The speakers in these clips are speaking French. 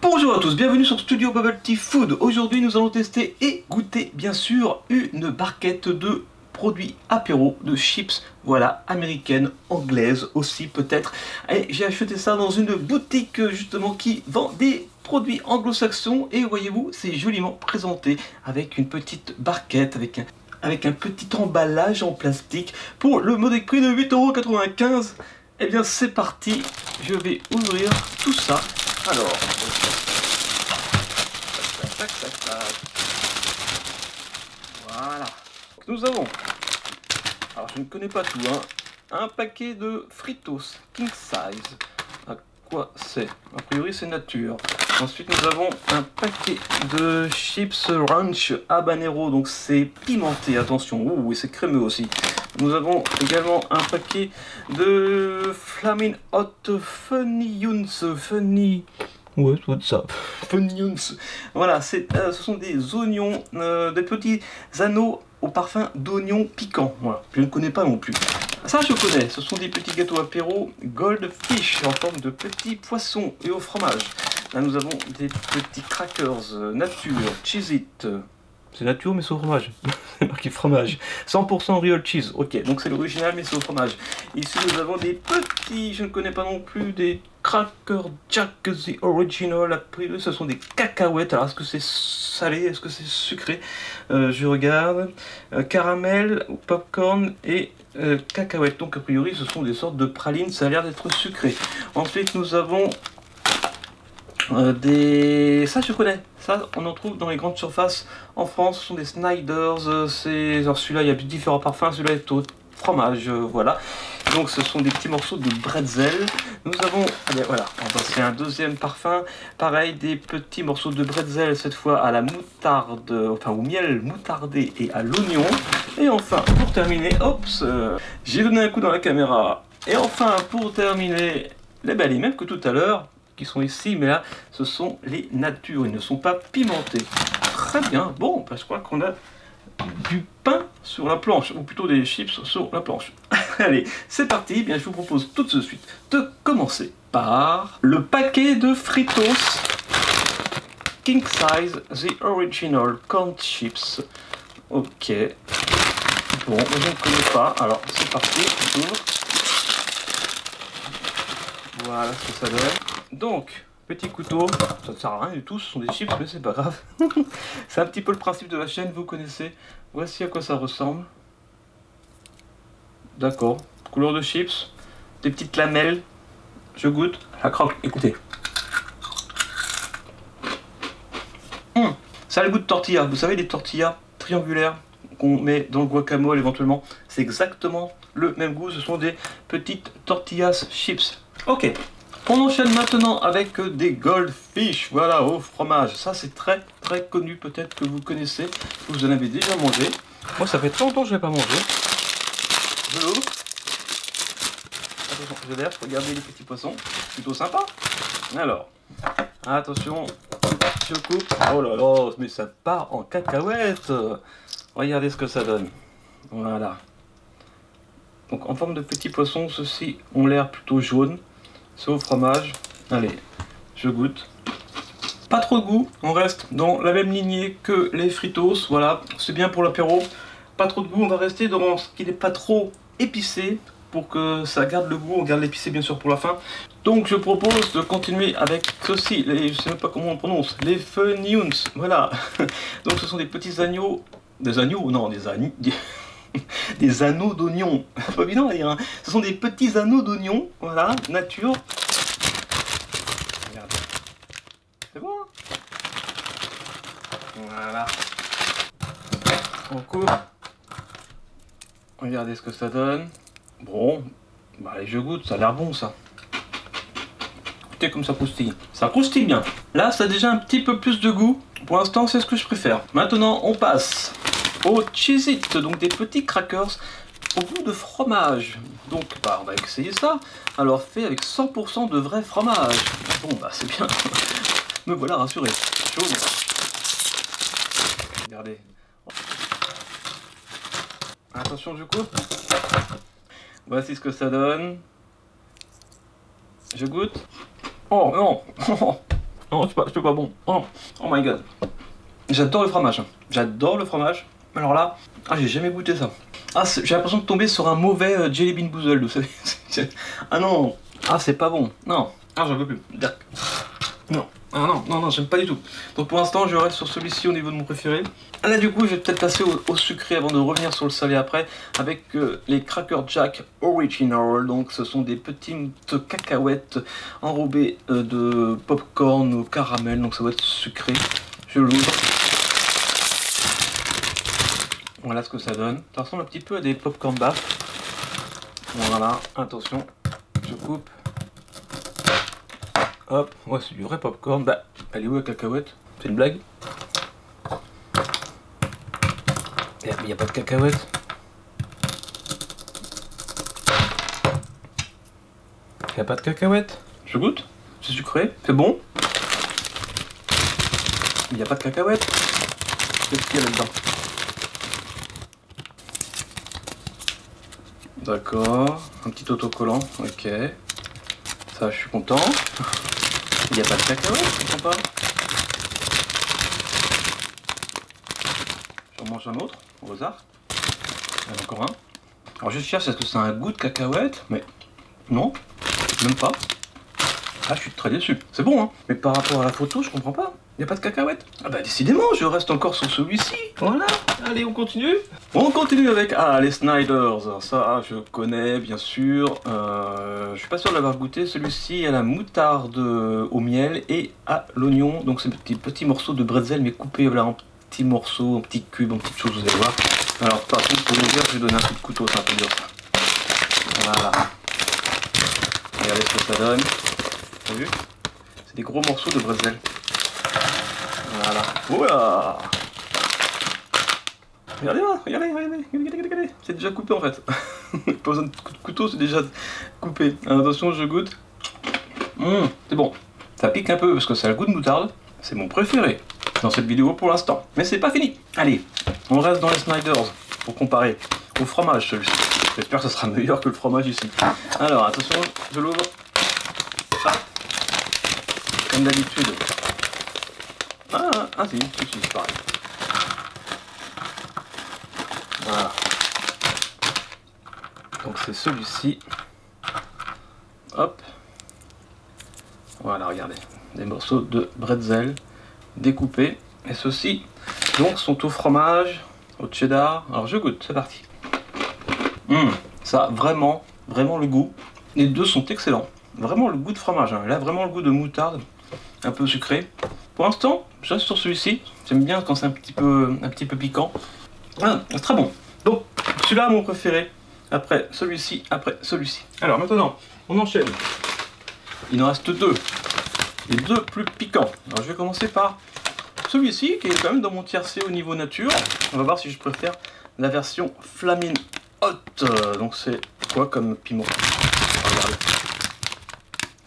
Bonjour à tous, bienvenue sur Studio Bubble Tea Food. Aujourd'hui nous allons tester et goûter bien sûr une barquette de produits apéro de chips, voilà, américaine, anglaise aussi peut-être. Et j'ai acheté ça dans une boutique justement qui vend des produits anglo-saxons et voyez-vous c'est joliment présenté avec une petite barquette, avec un, petit emballage en plastique pour le modique prix de 8,95€. Et bien c'est parti, je vais ouvrir tout ça. Alors, voilà. Nous avons, alors je ne connais pas tout, hein, un paquet de Fritos King Size. À quoi c'est? A priori c'est nature. Ensuite nous avons un paquet de chips ranch habanero, donc c'est pimenté, attention, ouh, et c'est crémeux aussi. Nous avons également un paquet de Flamin' Hot Funny Yuns, Funny... Ouais, tout ça. Funyuns. Voilà, euh, ce sont des oignons, euh, des petits anneaux au parfum d'oignon piquant. Voilà, je ne connais pas non plus. Ça, je connais. Ce sont des petits gâteaux apéro Goldfish en forme de petits poissons et au fromage. Là, nous avons des petits crackers euh, nature, cheese it. C'est nature, mais c'est fromage. c'est marqué fromage. 100% real cheese. Ok, donc c'est l'original, mais c'est au fromage. Ici, nous avons des petits, je ne connais pas non plus, des Cracker Jack The Original. Après, ce sont des cacahuètes. Alors, est-ce que c'est salé? Est-ce que c'est sucré? Euh, Je regarde. Euh, caramel, popcorn et euh, cacahuètes. Donc, a priori, ce sont des sortes de pralines. Ça a l'air d'être sucré. Ensuite, nous avons des... Ça, je connais. Ça, on en trouve dans les grandes surfaces en France. Ce sont des Snyders. C'est... Alors, celui-là, il y a différents parfums. Celui-là est au fromage. Voilà. Donc ce sont des petits morceaux de bretzel. Nous avons, allez, voilà, c'est un deuxième parfum. Pareil, des petits morceaux de bretzel, cette fois à la moutarde, enfin au miel moutardé et à l'oignon. Et enfin, pour terminer, hop, j'ai donné un coup dans la caméra. Et enfin, pour terminer, les les mêmes que tout à l'heure, qui sont ici, mais là, ce sont les natures, ils ne sont pas pimentés. Très bien, bon, que je crois qu'on a du pain sur la planche, ou plutôt des chips sur la planche. Allez, c'est parti, eh bien je vous propose tout de suite de commencer par le paquet de Fritos King Size The Original Corn Chips. Ok. Bon, je ne connais pas, alors c'est parti, Voilà ce que ça donne. Donc, petit couteau, ça ne sert à rien du tout, ce sont des chips, mais c'est pas grave. c'est un petit peu le principe de la chaîne, vous connaissez. Voici à quoi ça ressemble. D'accord. Couleur de chips. Des petites lamelles. Je goûte. La croque. Écoutez. Hum, ça a le goût de tortilla. Vous savez, les tortillas triangulaires qu'on met dans le guacamole éventuellement. C'est exactement le même goût. Ce sont des petites tortillas chips. Ok. On enchaîne maintenant avec des goldfish, voilà, au fromage. Ça, c'est très, très connu, peut-être que vous connaissez, vous en avez déjà mangé. Moi, ça fait très longtemps que je n'ai pas mangé. Je l'ouvre. Attention, je laisse, regardez les petits poissons. Plutôt sympa. Alors, attention, je coupe. Oh là là, mais ça part en cacahuète. Regardez ce que ça donne. Voilà. Donc en forme de petits poissons, ceux-ci ont l'air plutôt jaune. C'est fromage. Allez, je goûte. Pas trop de goût, on reste dans la même lignée que les fritos, voilà, c'est bien pour l'apéro. Pas trop de goût, on va rester dans ce qui n'est pas trop épicé pour que ça garde le goût, on garde l'épicé bien sûr pour la fin. Donc je propose de continuer avec ceci, les, je sais même pas comment on prononce, les Funyuns, voilà. Donc ce sont des petits agneaux, des agneaux, non, des agneaux, des anneaux d'oignon. Pas évident à. Hein. Ce sont des petits anneaux d'oignon, voilà, nature. C'est bon hein Voilà. On coupe. Regardez ce que ça donne. Bon, bah allez, je goûte, ça a l'air bon ça. Écoutez comme ça croustille. Ça croustille bien. Là, ça a déjà un petit peu plus de goût. Pour l'instant, c'est ce que je préfère. Maintenant, on passe au cheese it, donc des petits crackers au goût de fromage. Donc bah, on va essayer ça. Alors fait avec 100% de vrai fromage. Bon bah c'est bien. Me voilà rassuré. Chaud. Regardez. Attention je coupe. Voici ce que ça donne. Je goûte. Oh non Non, c'est pas, pas bon. Oh, oh my god. J'adore le fromage. J'adore le fromage. Alors là, ah, j'ai jamais goûté ça. Ah, j'ai l'impression de tomber sur un mauvais euh, Jelly Bean Boozled, vous savez. ah non, ah c'est pas bon. Non, ah j'en veux plus. Non, ah non, non, non, j'aime pas du tout. Donc pour l'instant, je reste sur celui-ci au niveau de mon préféré. Ah, Là du coup, je vais peut-être passer au, au sucré avant de revenir sur le salé après avec euh, les Cracker Jack Original. Donc ce sont des petites cacahuètes enrobées euh, de popcorn au caramel. Donc ça va être sucré. Je l'ouvre. Voilà ce que ça donne. Ça ressemble un petit peu à des popcorn baff. Voilà, attention, je coupe. Hop, ouais, c'est du vrai popcorn. Bah, elle est où la cacahuète? C'est une blague? Eh, il n'y a pas de cacahuète? Il n'y a pas de cacahuète? Je goûte. C'est sucré. C'est bon? Il n'y a pas de cacahuète? Qu'est-ce qu'il y a là-dedans? D'accord, un petit autocollant, ok. Ça, je suis content. Il n'y a pas de cacahuètes, je comprends pas. J'en mange un autre, au hasard. A encore un. Alors je cherche, est-ce que c'est un goût de cacahuète Mais non, même pas. Ah, je suis très déçu. C'est bon, hein Mais par rapport à la photo, je comprends pas. N'y a pas de cacahuètes? Ah bah décidément, je reste encore sur celui-ci. Voilà. Allez, on continue. On continue avec ah les Snyders. Ça, je connais bien sûr. Euh, je suis pas sûr de l'avoir goûté. Celui-ci à la moutarde au miel et à l'oignon. Donc c'est petit petit morceau de bretzel mais coupé voilà, en petits morceaux, en petits cubes, en petites choses. Vous allez voir. Alors par contre pour l'ouvrir, je vais donner un coup de couteau. C'est un peu dur ça. Voilà. Regardez ce que ça donne. T'as vu? C'est des gros morceaux de bretzel. Voilà. Regardez là, regardez, regardez, regardez, regardez. C'est déjà coupé en fait. Pas besoin de couteau, c'est déjà coupé. Attention, je goûte. Hum, c'est bon. Ça pique un peu parce que ça a le goût de moutarde. C'est mon préféré dans cette vidéo pour l'instant. Mais c'est pas fini. Allez, on reste dans les Snyders pour comparer au fromage celui-ci. J'espère que ce sera meilleur que le fromage ici. Alors, attention, je l'ouvre. Comme d'habitude. Ah, c'est pareil. Voilà. Donc c'est celui-ci. Hop. Voilà, regardez. Des morceaux de bretzel découpés. Et ceux-ci, donc, sont au fromage, au cheddar. Alors je goûte, c'est parti. Hum, ça a vraiment, vraiment le goût. Les deux sont excellents. Vraiment le goût de fromage. Hein. Là, vraiment le goût de moutarde, un peu sucré. Pour l'instant, je reste sur celui-ci. J'aime bien quand c'est un petit peu, un petit peu piquant. Ah, c'est très bon. Donc, celui-là, mon préféré. Après celui-ci, après celui-ci. Alors maintenant, on enchaîne. Il en reste deux. Les deux plus piquants. Alors, je vais commencer par celui-ci, qui est quand même dans mon tiercé au niveau nature. On va voir si je préfère la version Flaming Hot. Euh, Donc, c'est quoi comme piment?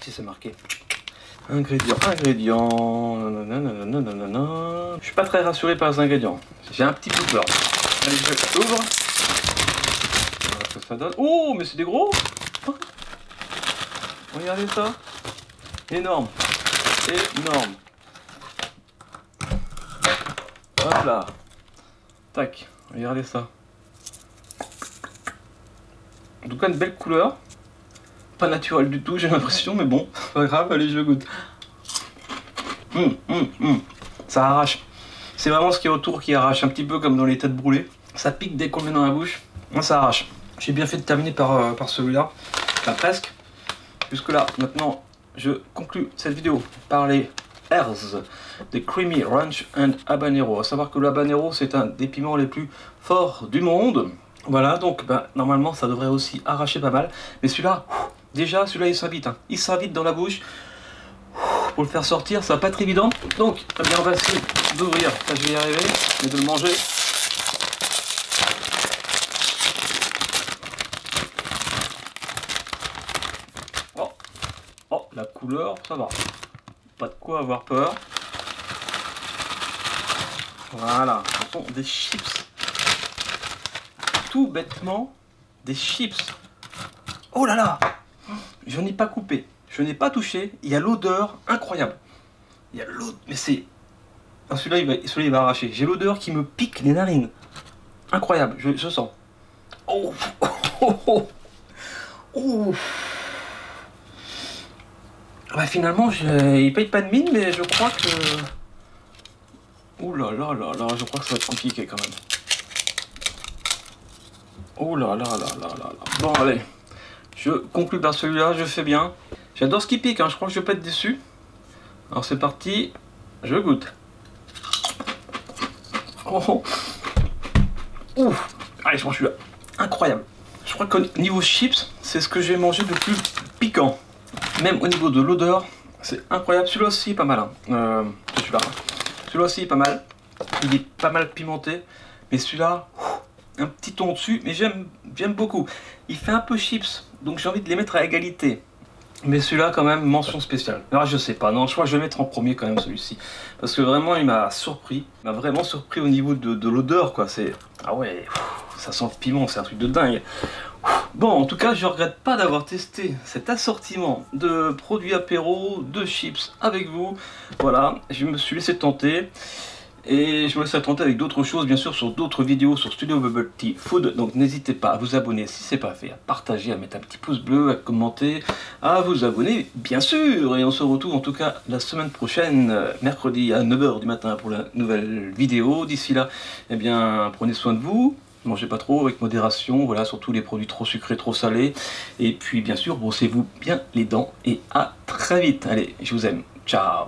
Si c'est marqué. Ingrédients, ingrédients. Je suis pas très rassuré par les ingrédients. J'ai un petit peu peur. Allez, je. Voilà ce que ça donne. Oh, mais c'est des gros Regardez ça. Énorme. Énorme. Hop là. Tac. Regardez ça. En tout cas, une belle couleur. Pas naturel du tout, j'ai l'impression, mais bon, pas grave, allez, je goûte. Hum, hum, hum. Ça arrache. C'est vraiment ce qui est autour qui arrache, un petit peu comme dans les têtes brûlées. Ça pique dès qu'on met dans la bouche. Ça arrache. J'ai bien fait de terminer par, euh, par celui-là. Presque. Puisque là, maintenant, je conclus cette vidéo par les Airs, des Creamy Ranch and Habanero. A savoir que le habanero, c'est un des piments les plus forts du monde. Voilà, donc bah, normalement, ça devrait aussi arracher pas mal. Mais celui-là, déjà, celui-là, il s'invite. Hein. Il s'invite dans la bouche. Pour le faire sortir, ça va pas être évident. Donc, eh bien, on va essayer d'ouvrir. Je vais y arriver, mais de le manger. Oh, oh, la couleur, ça va. Pas de quoi avoir peur. Voilà, ce sont des chips. Tout bêtement, des chips. Oh là là Je n'ai pas coupé, je n'ai pas touché, il y a l'odeur incroyable. Il y a l'autre, mais c'est... Ah, celui-là, il va, il va arracher. J'ai l'odeur qui me pique les narines. Incroyable, je, je sens. Oh, oh, oh, oh. Finalement, il paye pas de mine, mais je crois que... Ouh là là là là, je crois que ça va être compliqué quand même. Oh là là là là là là. Bon, allez. Je conclue par celui-là, je fais bien. J'adore ce qui pique, hein, je crois que je être déçu. Alors c'est parti, je goûte. Oh, oh. Ouf. Allez, je prends celui-là. Incroyable. Je crois qu'au niveau chips, c'est ce que j'ai mangé de plus piquant. Même au niveau de l'odeur, c'est incroyable. Celui-là aussi pas mal. Hein. Euh, celui-là. Celui-là aussi pas mal. Il est pas mal pimenté. Mais celui-là, un petit ton dessus. Mais j'aime beaucoup. Il fait un peu chips. Donc j'ai envie de les mettre à égalité. Mais celui-là, quand même, mention spéciale. Alors, je sais pas, non, je crois je vais mettre en premier quand même celui-ci. Parce que vraiment, il m'a surpris. M'a vraiment surpris au niveau de, l'odeur, quoi. C'est. Ah ouais, ça sent le piment, c'est un truc de dingue. Bon, en tout cas, je regrette pas d'avoir testé cet assortiment de produits apéro, de chips avec vous. Voilà, je me suis laissé tenter. Et je me laisse tenter avec d'autres choses, bien sûr, sur d'autres vidéos sur Studio Bubble Tea Food. Donc n'hésitez pas à vous abonner si c'est pas fait, à partager, à mettre un petit pouce bleu, à commenter, à vous abonner, bien sûr. Et on se retrouve en tout cas la semaine prochaine, mercredi à 9h du matin pour la nouvelle vidéo. D'ici là, eh bien, prenez soin de vous. Mangez pas trop, avec modération, voilà, surtout les produits trop sucrés, trop salés. Et puis, bien sûr, brossez-vous bien les dents. Et à très vite. Allez, je vous aime. Ciao